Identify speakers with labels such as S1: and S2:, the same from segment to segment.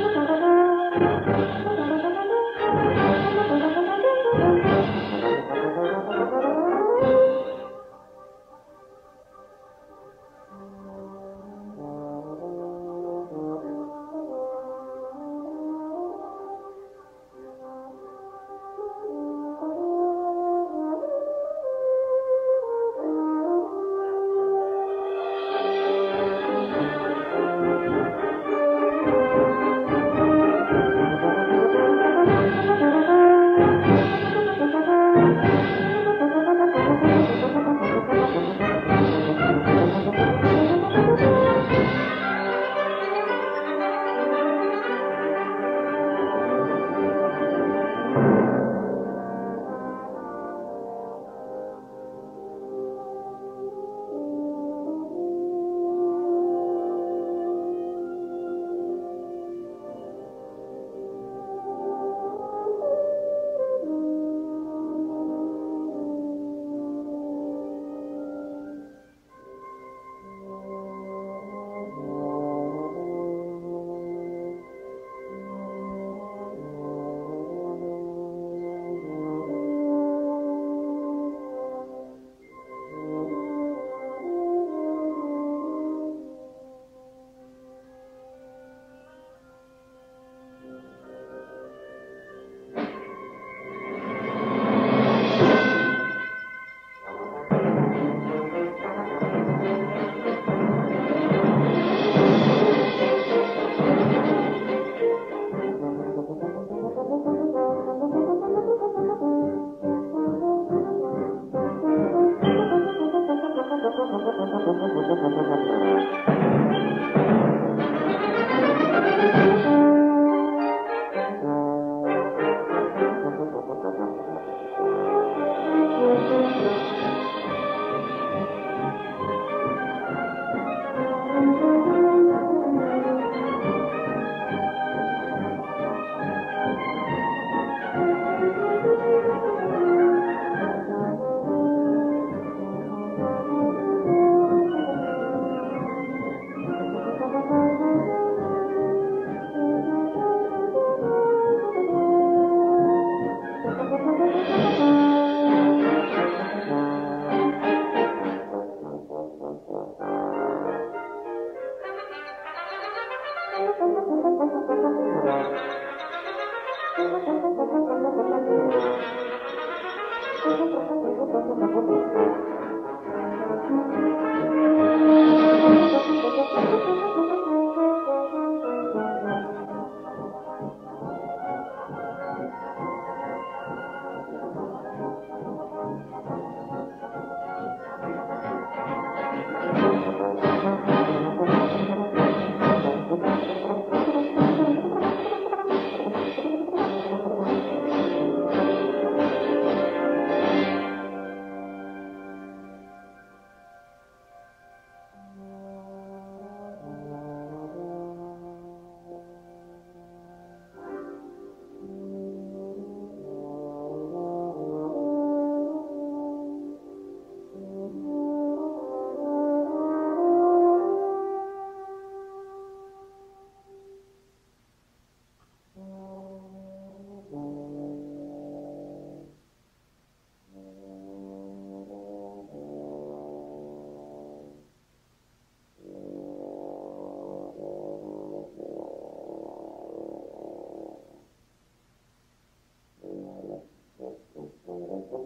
S1: no,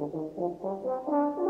S1: わっわっわっわっわっ。